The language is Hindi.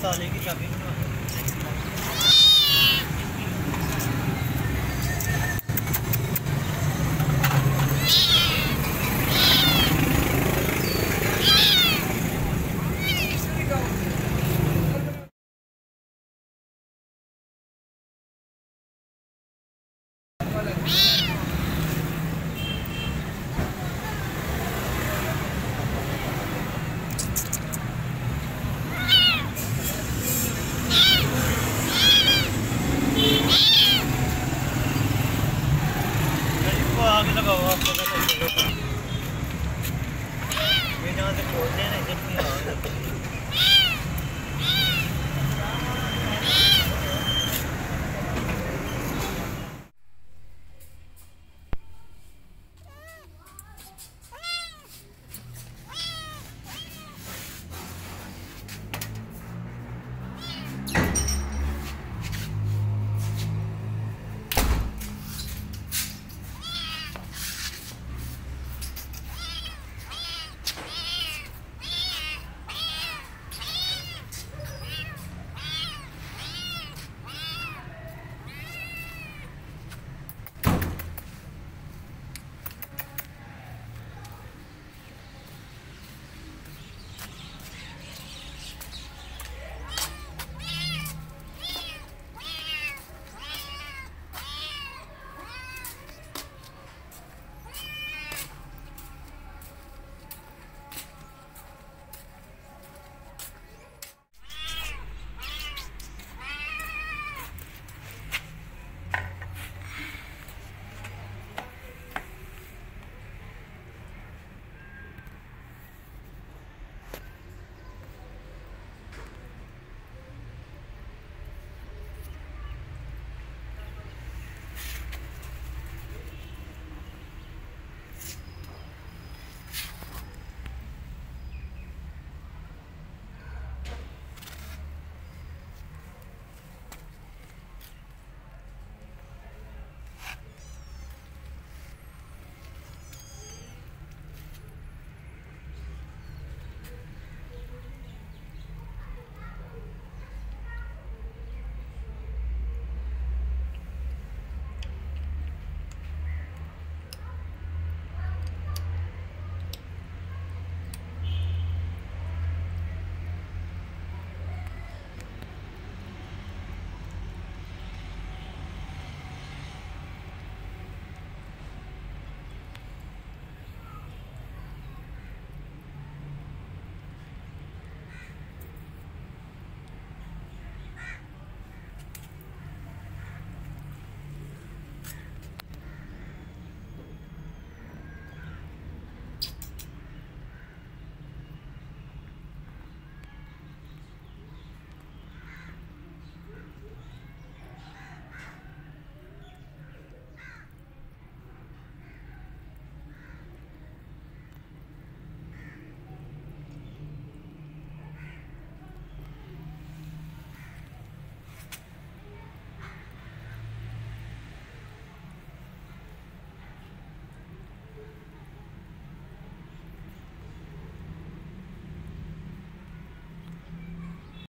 साले की चाबी the coordinate hit me on.